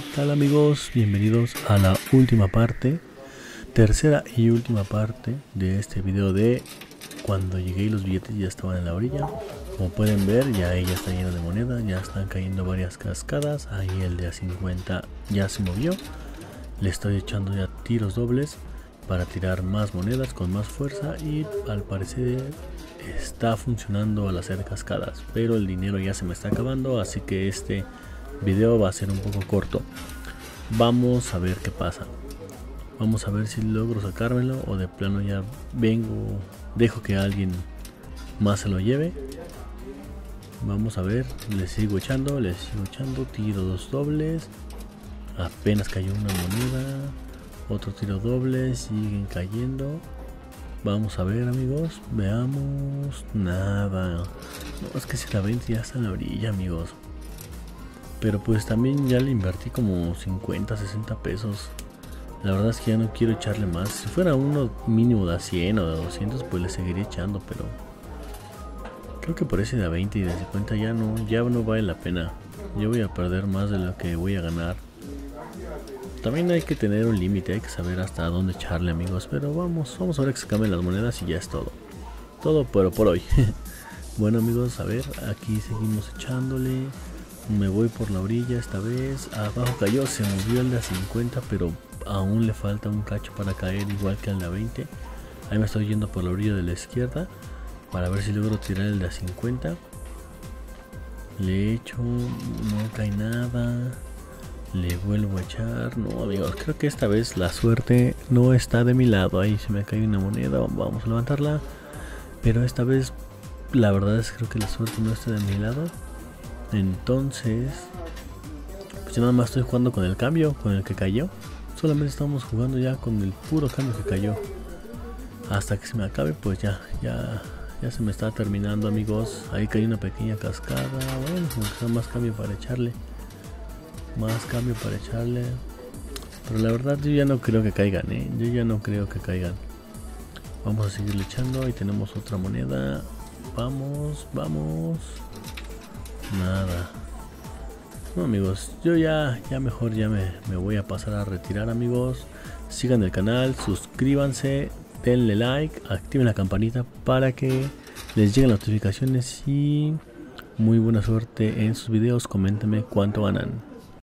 ¿Qué tal amigos? Bienvenidos a la última parte, tercera y última parte de este video de cuando llegué y los billetes ya estaban en la orilla. Como pueden ver ya ella está llena de moneda, ya están cayendo varias cascadas, ahí el de a 50 ya se movió. Le estoy echando ya tiros dobles para tirar más monedas con más fuerza y al parecer está funcionando al hacer cascadas, pero el dinero ya se me está acabando, así que este video va a ser un poco corto. Vamos a ver qué pasa. Vamos a ver si logro sacármelo o de plano ya vengo, dejo que alguien más se lo lleve. Vamos a ver, le sigo echando, le sigo echando, tiro dos dobles. Apenas cayó una moneda. Otro tiro doble, siguen cayendo. Vamos a ver amigos, veamos. Nada. No, es que si la 20 ya está en la orilla amigos. Pero pues también ya le invertí como 50, 60 pesos. La verdad es que ya no quiero echarle más. Si fuera uno mínimo de 100 o de 200 pues le seguiría echando, pero... Creo que por ese de 20 y de 50 ya no, ya no vale la pena. Yo voy a perder más de lo que voy a ganar. También hay que tener un límite, hay que saber hasta dónde echarle amigos. Pero vamos, vamos a ver que se cambien las monedas y ya es todo. Todo pero por hoy. bueno amigos, a ver, aquí seguimos echándole. Me voy por la orilla esta vez. Abajo cayó, se movió el de 50, pero aún le falta un cacho para caer igual que el de 20. Ahí me estoy yendo por la orilla de la izquierda para ver si logro tirar el de 50. Le echo, no cae nada. Le vuelvo a echar. No, amigos, creo que esta vez la suerte no está de mi lado. Ahí se me cae una moneda. Vamos a levantarla. Pero esta vez, la verdad es que creo que la suerte no está de mi lado. Entonces, pues yo nada más estoy jugando con el cambio, con el que cayó. Solamente estamos jugando ya con el puro cambio que cayó. Hasta que se me acabe, pues ya, ya, ya se me está terminando, amigos. Ahí cae una pequeña cascada. Bueno, más cambio para echarle. Más cambio para echarle. Pero la verdad yo ya no creo que caigan, ¿eh? Yo ya no creo que caigan. Vamos a seguir echando. Ahí tenemos otra moneda. Vamos, vamos. Nada. No amigos, yo ya, ya mejor ya me, me voy a pasar a retirar amigos. Sigan el canal, suscríbanse, denle like, activen la campanita para que les lleguen las notificaciones y muy buena suerte en sus videos. Coméntenme cuánto ganan.